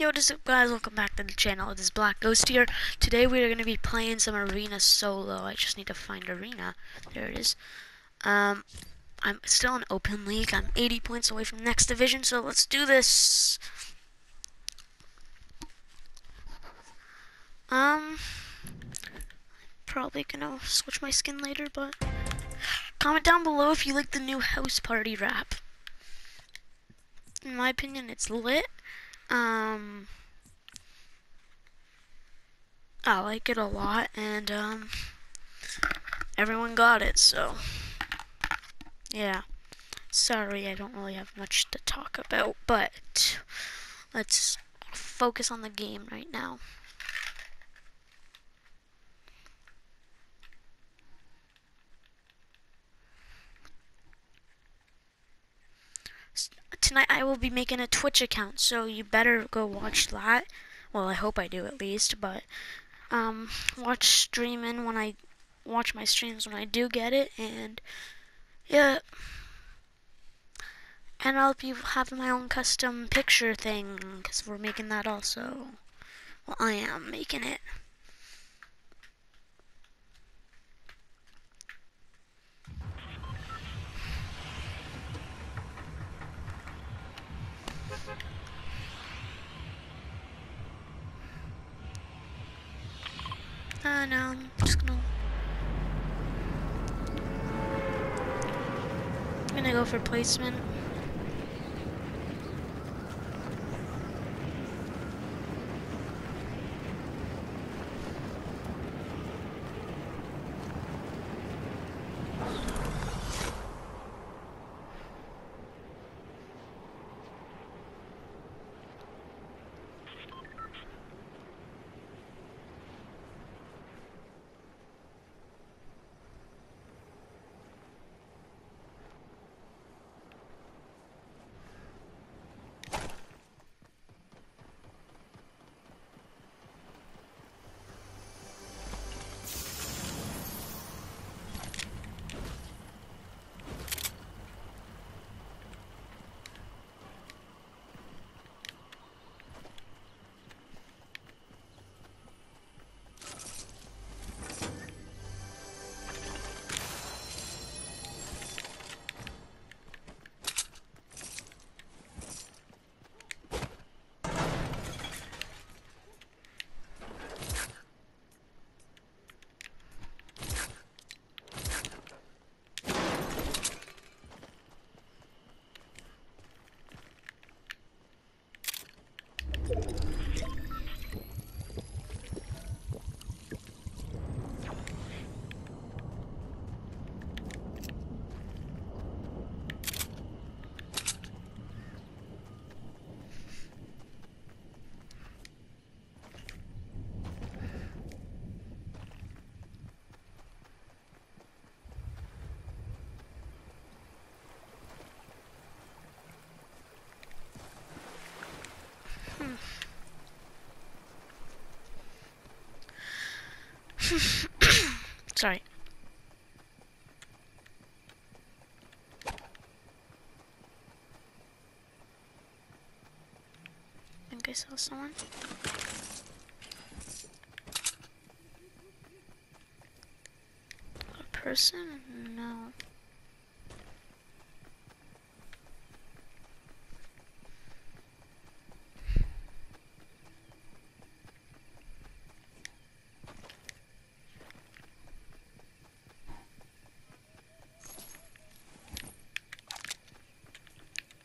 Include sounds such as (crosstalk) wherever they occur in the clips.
Yo, what is up guys? Welcome back to the channel. This is Black Ghost here. Today we are going to be playing some Arena Solo. I just need to find Arena. There it is. Um, I'm still in Open League. I'm 80 points away from next division, so let's do this. Um, probably gonna switch my skin later, but comment down below if you like the new house party wrap. In my opinion, it's lit. Um, I like it a lot, and um, everyone got it, so yeah. Sorry, I don't really have much to talk about, but let's focus on the game right now. Tonight I will be making a Twitch account, so you better go watch that. Well, I hope I do at least, but um, watch streaming when I watch my streams when I do get it, and yeah. And I'll be having my own custom picture thing, because we're making that also. Well, I am making it. Uh, no, I'm just gonna... I'm gonna go for placement. (coughs) Sorry. I think I saw someone. A person? No.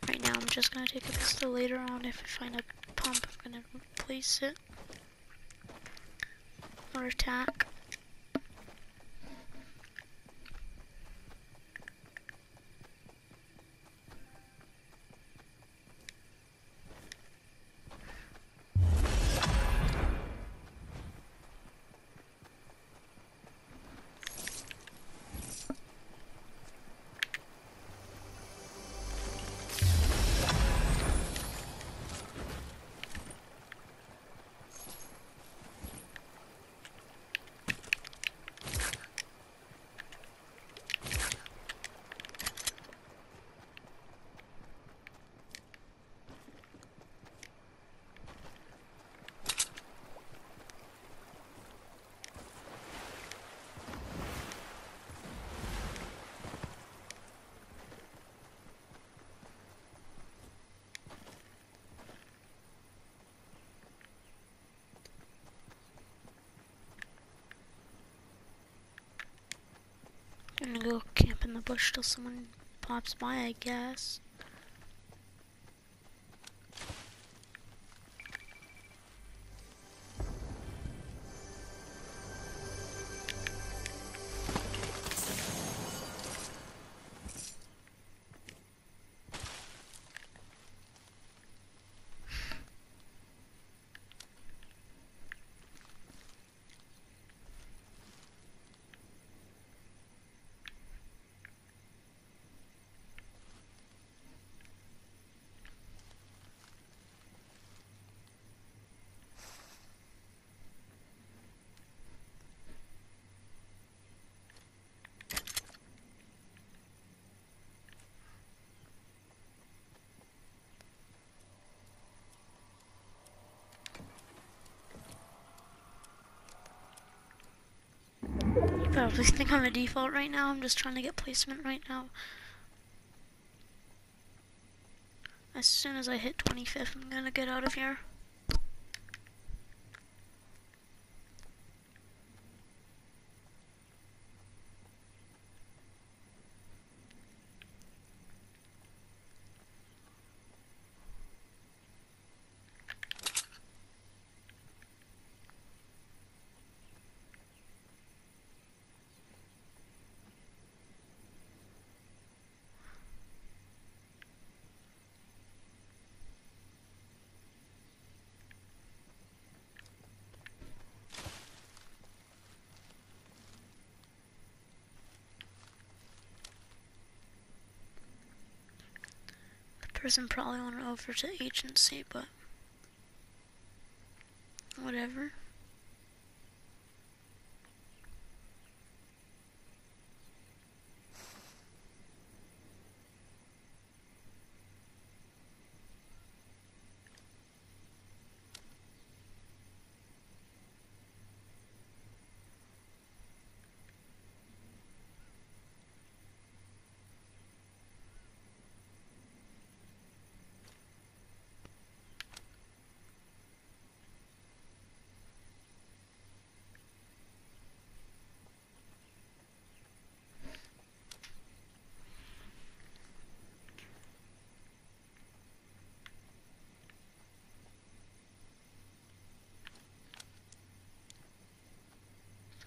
Right now I'm just gonna take a pistol later on if I find a pump I'm gonna replace it. Or attack. Bush till someone pops by, I guess. You probably think I'm a default right now. I'm just trying to get placement right now. As soon as I hit 25th, I'm gonna get out of here. Person probably went over to agency, but whatever.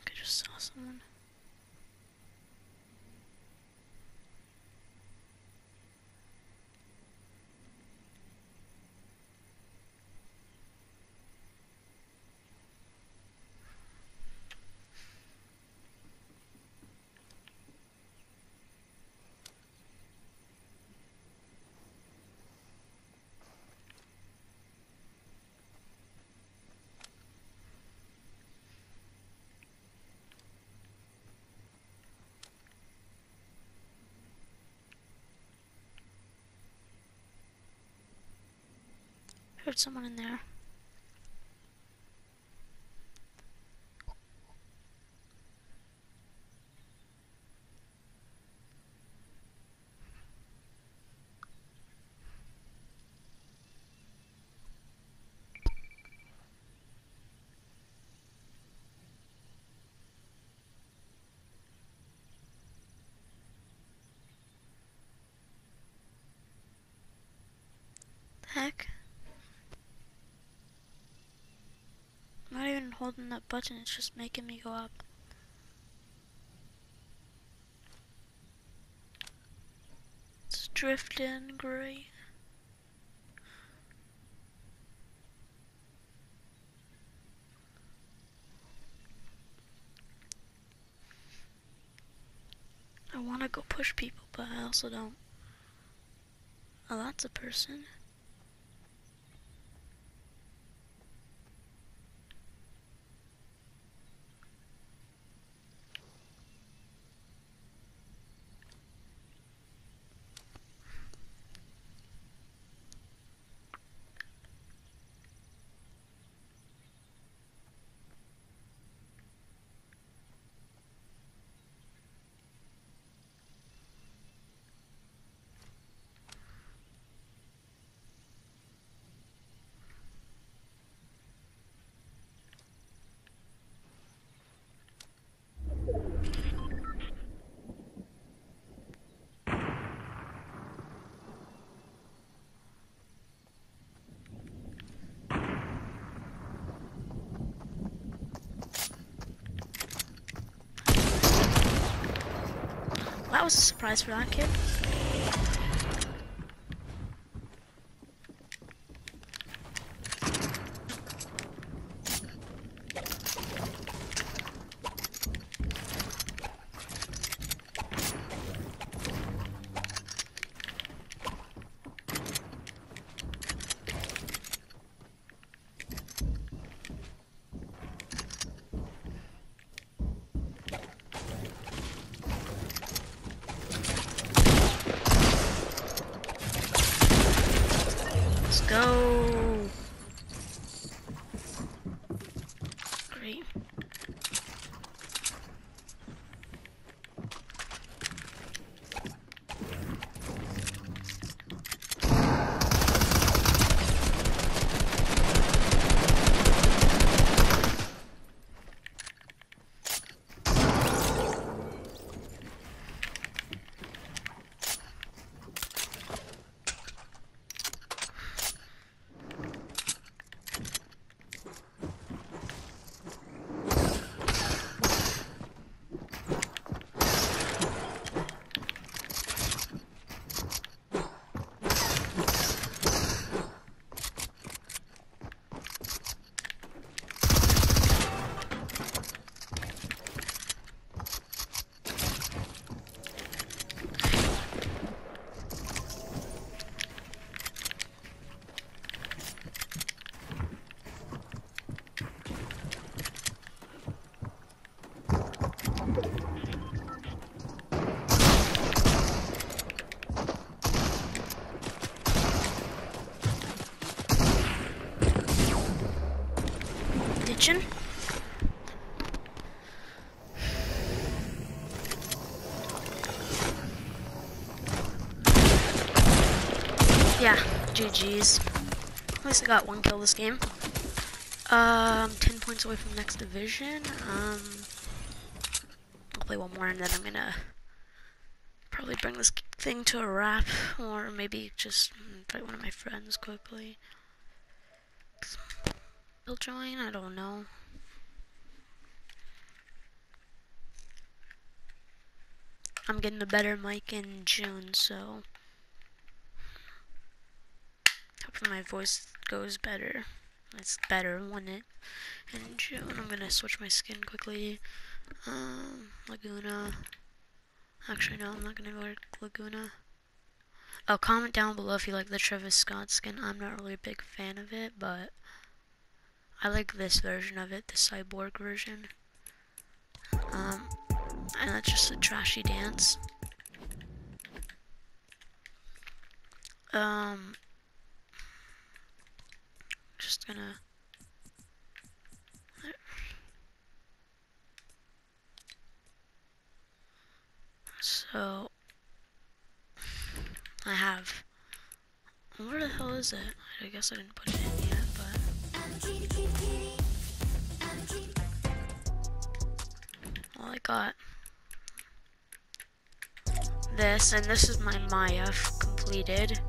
I think I Heard someone in there. The heck? I'm not even holding that button, it's just making me go up. It's drifting great. I want to go push people, but I also don't. Oh, that's a person. Was a surprise for that kid. go. Great. Ditching. Yeah, GG's. At least I got one kill this game. Um, 10 points away from next division. Um, I'll play one more and then I'm gonna probably bring this thing to a wrap. Or maybe just invite one of my friends quickly. He'll join, I don't know. I'm getting a better mic in June, so hopefully my voice goes better. It's better when it in June. I'm gonna switch my skin quickly. Um, Laguna. Actually, no, I'm not gonna go to Laguna. Oh, comment down below if you like the Travis Scott skin. I'm not really a big fan of it, but I like this version of it, the cyborg version. Um, and that's just a trashy dance. Um, just gonna. So, I have. Where the hell is it? I guess I didn't put it in. Well, I got this, and this is my Maya completed.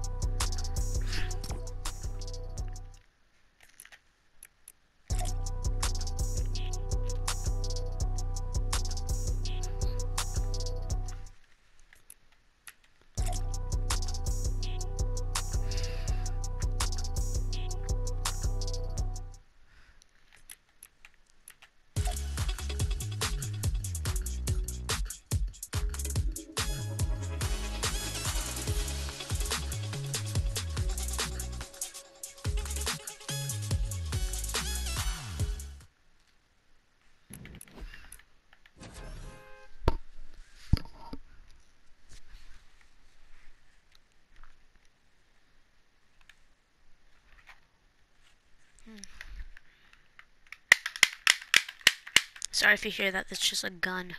Sorry if you hear that, it's just a gun.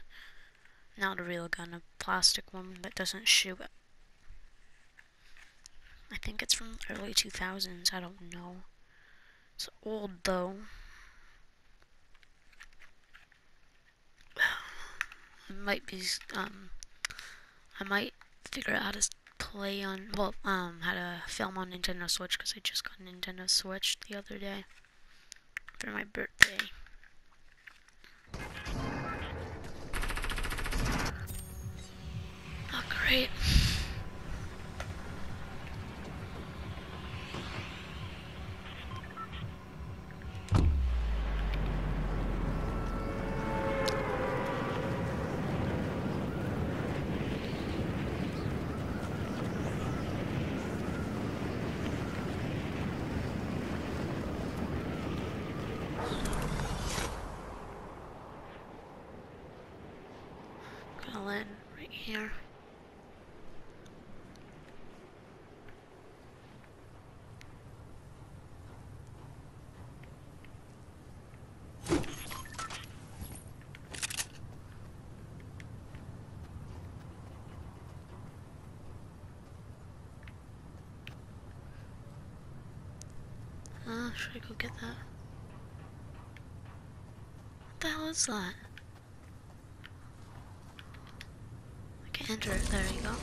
Not a real gun, a plastic one that doesn't shoot. I think it's from early 2000s, I don't know. It's old though. (sighs) I might be, um, I might figure out how to play on, well, um, how to film on Nintendo Switch, because I just got Nintendo Switch the other day for my birthday. Great. Right here. Should I go get that? What the hell is that? I can enter it. There you go.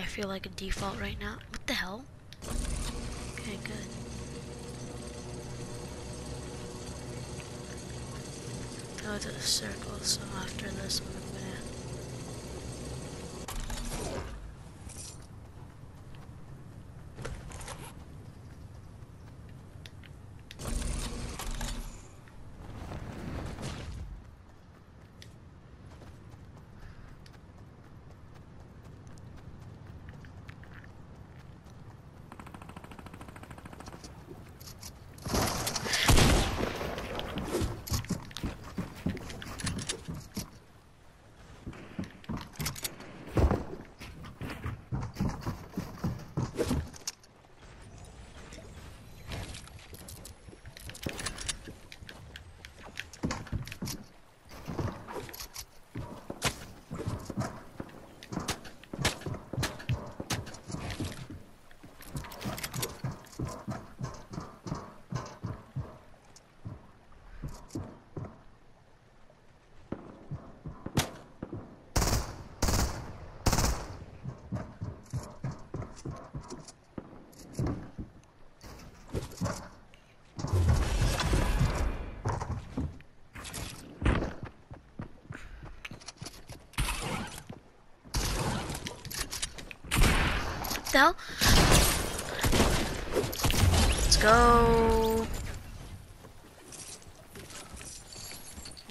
I feel like a default right now. What the hell? Okay, good. Go to the circle, so after this one I'm gonna... hell? Let's go.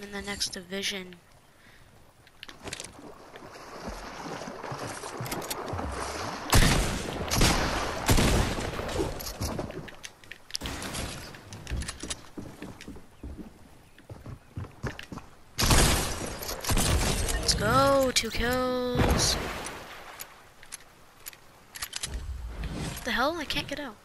In the next division. Let's go. Two kills. What the I can't get out.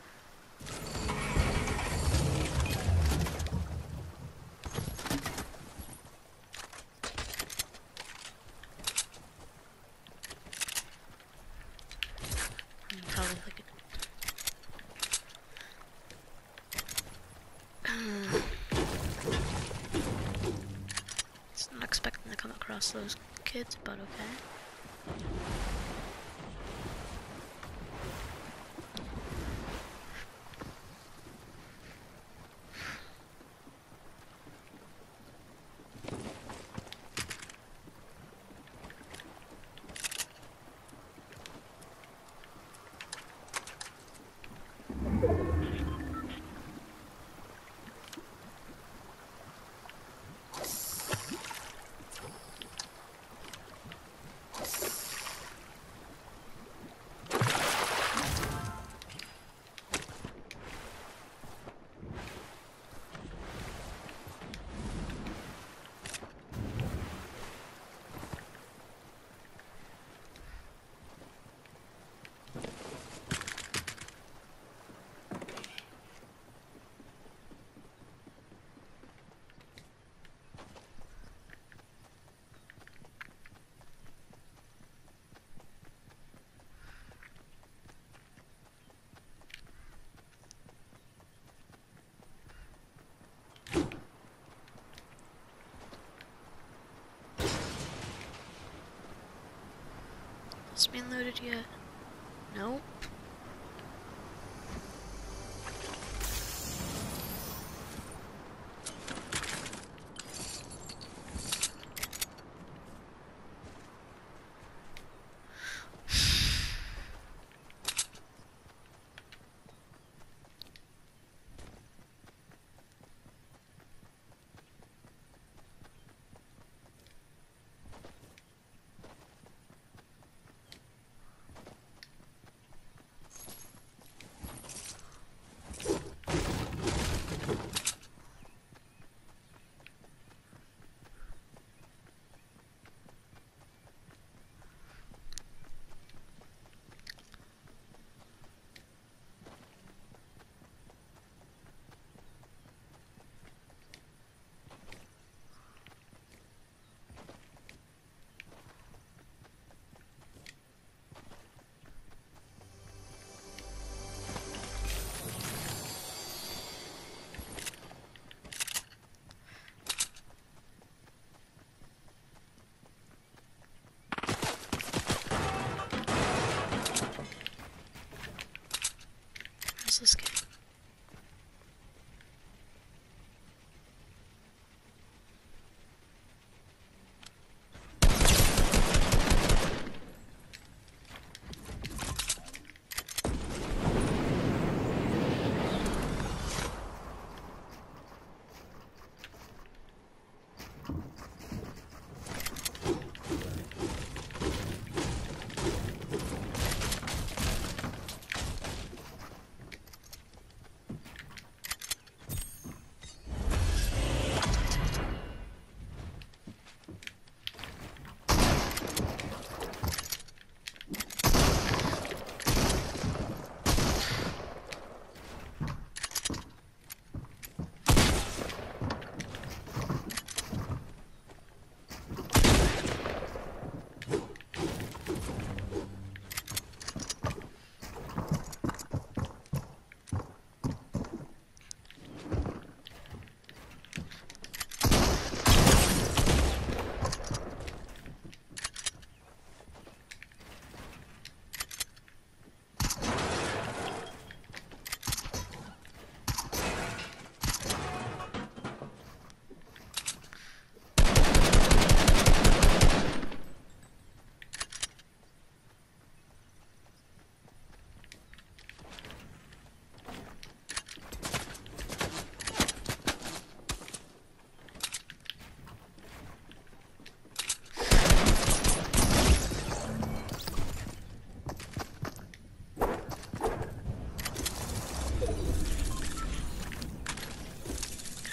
Hmm, a... (sighs) It's not expecting to come across those kids, but okay. Being looted yet? Nope.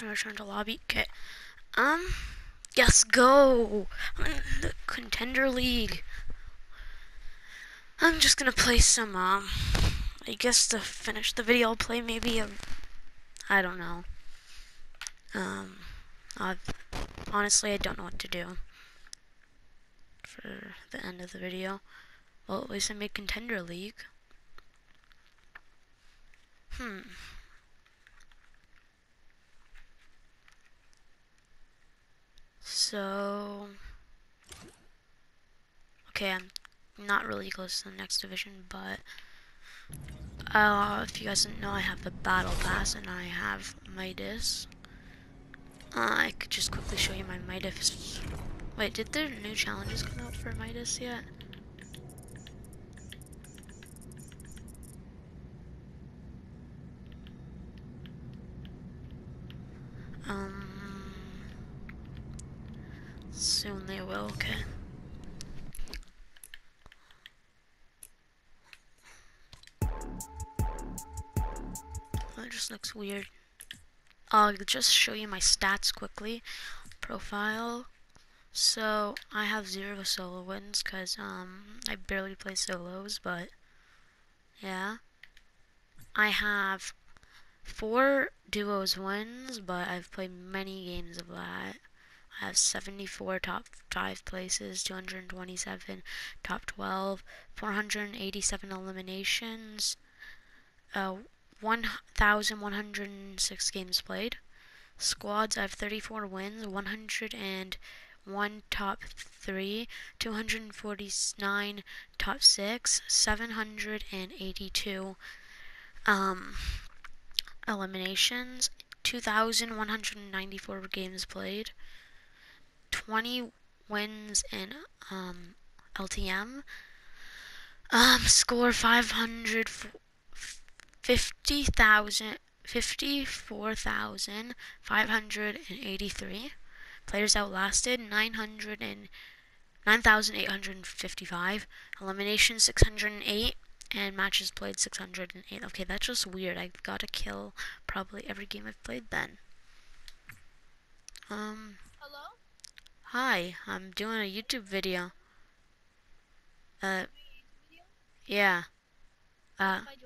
I return to lobby? Okay. Um, yes, go! I'm in the contender league. I'm just gonna play some, um, I guess to finish the video, I'll play maybe a, I don't know. Um, i honestly, I don't know what to do for the end of the video. Well, at least I made contender league. Hmm. So, okay, I'm not really close to the next division, but uh, if you guys didn't know, I have the Battle Pass and I have Midas. Uh, I could just quickly show you my Midas. Wait, did there new challenges come out for Midas yet? Weird. I'll just show you my stats quickly. Profile. So, I have zero solo wins because um, I barely play solos, but yeah. I have four duos wins, but I've played many games of that. I have 74 top 5 places, 227 top 12, 487 eliminations, uh, 1,106 games played. Squads, I have 34 wins, 101 top 3, 249 top 6, 782 um, eliminations, 2,194 games played, 20 wins in um, LTM, um, score 550,000. 54,583. Players outlasted 900 and 9,855. Elimination 608 and matches played 608. Okay, that's just weird. I got a kill probably every game I've played then. Um. Hello? Hi, I'm doing a YouTube video. Uh, yeah. Uh, If I join?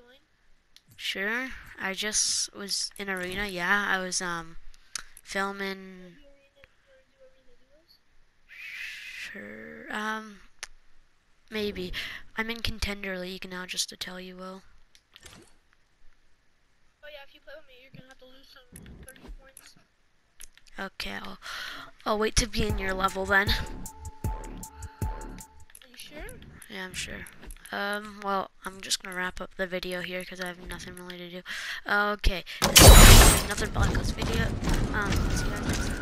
Sure. I just was in arena. Yeah, I was um filming. Do arena, do arena duos? Sure. Um, maybe. I'm in contender league now, just to tell you, Will. Oh yeah, if you play with me, you're gonna have to lose some 30 points. Okay, I'll I'll wait to be in your level then. Are you sure? Yeah, I'm sure. Um, well, I'm just gonna wrap up the video here because I have nothing really to do. Okay, this is another Black Ops video. Um, see you guys